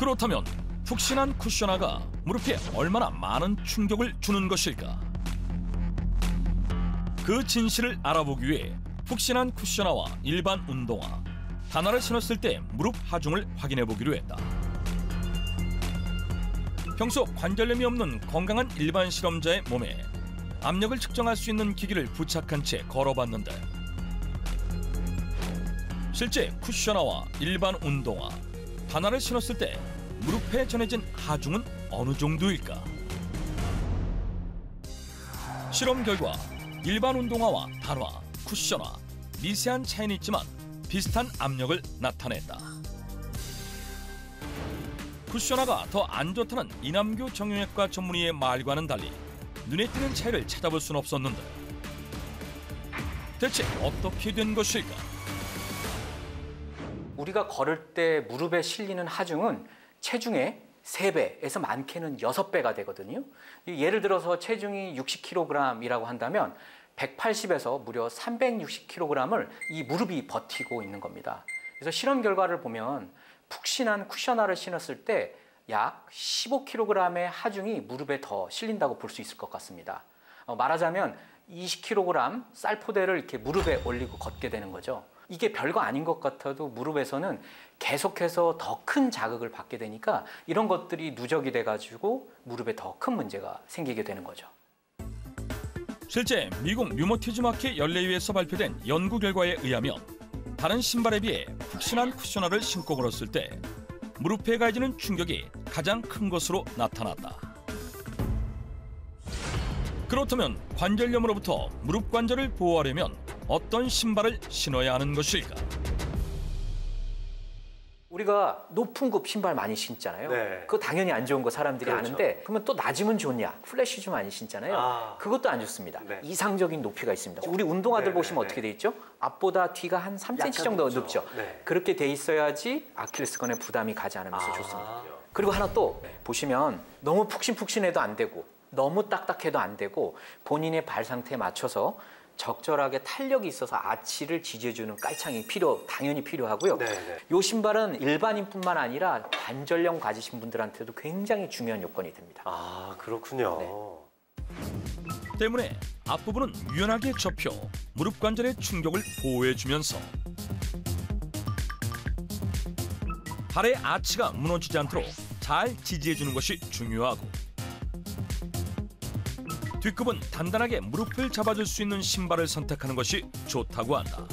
그렇다면 푹신한 쿠셔나가 무릎에 얼마나 많은 충격을 주는 것일까? 그 진실을 알아보기 위해 푹신한 쿠셔나와 일반 운동화 하나를 신었을 때 무릎 하중을 확인해 보기로 했다. 평소 관절염이 없는 건강한 일반 실험자의 몸에 압력을 측정할 수 있는 기기를 부착한 채 걸어봤는데 실제 쿠셔나와 일반 운동화 하나를 신었을 때 무릎에 전해진 하중은 어느 정도일까? 실험 결과 일반 운동화와 단화, 쿠셔나 미세한 차이는 있지만 비슷한 압력을 나타냈다. 쿠셔나가 더 안 좋다는 이남규 정형외과 전문의의 말과는 달리 눈에 띄는 차이를 찾아볼 수는 없었는데 대체 어떻게 된 것일까? 우리가 걸을 때 무릎에 실리는 하중은 체중의 3배에서 많게는 6배가 되거든요. 이 예를 들어서 체중이 60kg이라고 한다면 180에서 무려 360kg을 이 무릎이 버티고 있는 겁니다. 그래서 실험 결과를 보면 푹신한 쿠셔나를 신었을 때 약 15kg의 하중이 무릎에 더 실린다고 볼 수 있을 것 같습니다. 어, 말하자면 20kg 쌀포대를 이렇게 무릎에 올리고 걷게 되는 거죠. 이게 별거 아닌 것 같아도 무릎에서는 계속해서 더 큰 자극을 받게 되니까 이런 것들이 누적이 돼가지고 무릎에 더 큰 문제가 생기게 되는 거죠. 실제 미국 류머티즘 학회 연례위에서 발표된 연구 결과에 의하면 다른 신발에 비해 푹신한 쿠셔나를 신고 걸었을 때 무릎에 가해지는 충격이 가장 큰 것으로 나타났다. 그렇다면 관절염으로부터 무릎 관절을 보호하려면 어떤 신발을 신어야 하는 것일까? 우리가 높은 굽 신발 많이 신잖아요. 네. 그거 당연히 안 좋은 거 사람들이 그렇죠. 아는데 그러면 또 낮으면 좋냐? 플랫슈즈 좀 많이 신잖아요. 아. 그것도 안 좋습니다. 네. 이상적인 높이가 있습니다. 우리 운동화들 네, 보시면 네, 어떻게 돼 있죠? 앞보다 뒤가 한 3cm 약간 정도 높죠. 높죠. 네. 그렇게 돼 있어야지 아킬레스건에 부담이 가지 않으면서 아. 좋습니다. 그리고 하나 또 보시면 너무 푹신푹신해도 안 되고 너무 딱딱해도 안 되고 본인의 발 상태에 맞춰서 적절하게 탄력이 있어서 아치를 지지해주는 깔창이 필요 당연히 필요하고요. 네, 네. 이 신발은 일반인뿐만 아니라 관절염 가지신 분들한테도 굉장히 중요한 요건이 됩니다. 아 그렇군요. 네. 때문에 앞부분은 유연하게 접혀 무릎 관절의 충격을 보호해주면서 발의 아치가 무너지지 않도록 잘 지지해주는 것이 중요하고 뒷급은 단단하게 무릎을 잡아줄 수 있는 신발을 선택하는 것이 좋다고 한다.